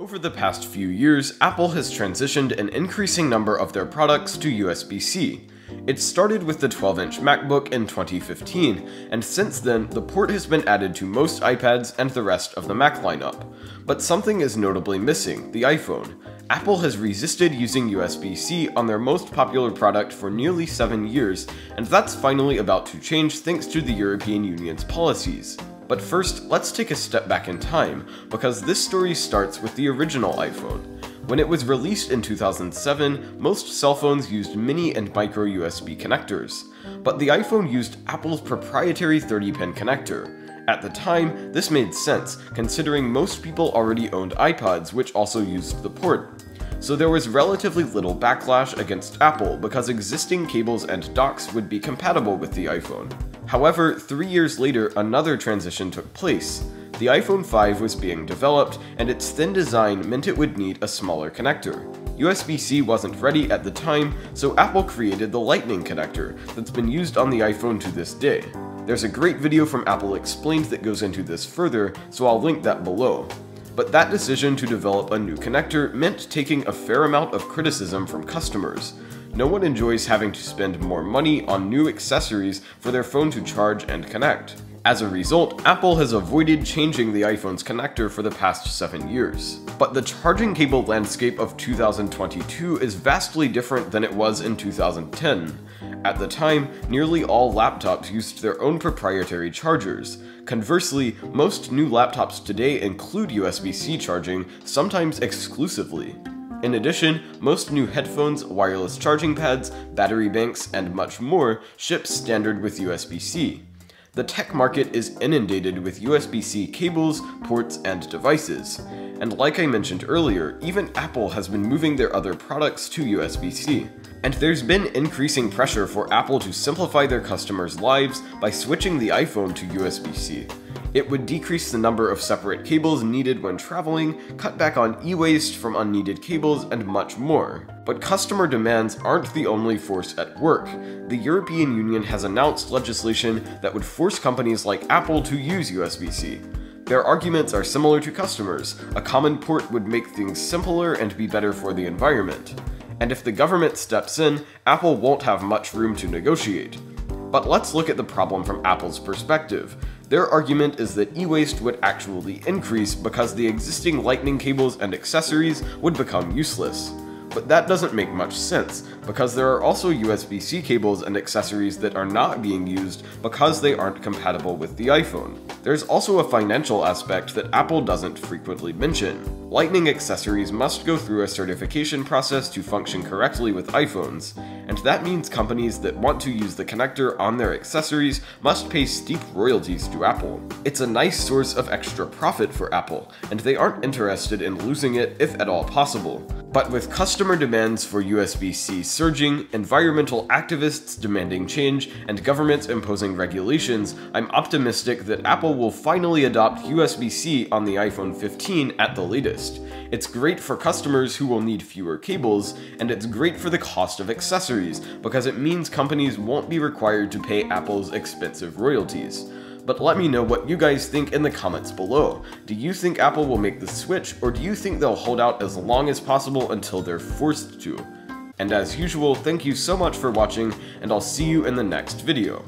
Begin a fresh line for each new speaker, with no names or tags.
Over the past few years, Apple has transitioned an increasing number of their products to USB-C. It started with the 12-inch MacBook in 2015, and since then, the port has been added to most iPads and the rest of the Mac lineup. But something is notably missing, the iPhone. Apple has resisted using USB-C on their most popular product for nearly 7 years, and that's finally about to change thanks to the European Union's policies. But first, let's take a step back in time, because this story starts with the original iPhone. When it was released in 2007, most cell phones used mini and micro USB connectors, but the iPhone used Apple's proprietary 30-pin connector. At the time, this made sense, considering most people already owned iPods which also used the port. So there was relatively little backlash against Apple because existing cables and docks would be compatible with the iPhone. However, three years later, another transition took place. The iPhone 5 was being developed, and its thin design meant it would need a smaller connector. USB-C wasn't ready at the time, so Apple created the Lightning connector that's been used on the iPhone to this day. There's a great video from Apple Explained that goes into this further, so I'll link that below. But that decision to develop a new connector meant taking a fair amount of criticism from customers. No one enjoys having to spend more money on new accessories for their phone to charge and connect. As a result, Apple has avoided changing the iPhone's connector for the past 7 years. But the charging cable landscape of 2022 is vastly different than it was in 2010. At the time, nearly all laptops used their own proprietary chargers. Conversely, most new laptops today include USB-C charging, sometimes exclusively. In addition, most new headphones, wireless charging pads, battery banks, and much more ship standard with USB-C. The tech market is inundated with USB-C cables, ports, and devices. And like I mentioned earlier, even Apple has been moving their other products to USB-C. And there's been increasing pressure for Apple to simplify their customers' lives by switching the iPhone to USB-C. It would decrease the number of separate cables needed when traveling, cut back on e-waste from unneeded cables, and much more. But customer demands aren't the only force at work. The European Union has announced legislation that would force companies like Apple to use USB-C. Their arguments are similar to customers. A common port would make things simpler and be better for the environment. And if the government steps in, Apple won't have much room to negotiate. But let's look at the problem from Apple's perspective. Their argument is that e-waste would actually increase because the existing lightning cables and accessories would become useless. But that doesn't make much sense, because there are also USB-C cables and accessories that are not being used because they aren't compatible with the iPhone. There's also a financial aspect that Apple doesn't frequently mention. Lightning accessories must go through a certification process to function correctly with iPhones, and that means companies that want to use the connector on their accessories must pay steep royalties to Apple. It's a nice source of extra profit for Apple, and they aren't interested in losing it if at all possible. But with customer demands for USB-C surging, environmental activists demanding change, and governments imposing regulations, I'm optimistic that Apple will finally adopt USB-C on the iPhone 15 at the latest. It's great for customers who will need fewer cables, and it's great for the cost of accessories, because it means companies won't be required to pay Apple's expensive royalties. But let me know what you guys think in the comments below. Do you think Apple will make the switch, or do you think they'll hold out as long as possible until they're forced to? And as usual, thank you so much for watching, and I'll see you in the next video.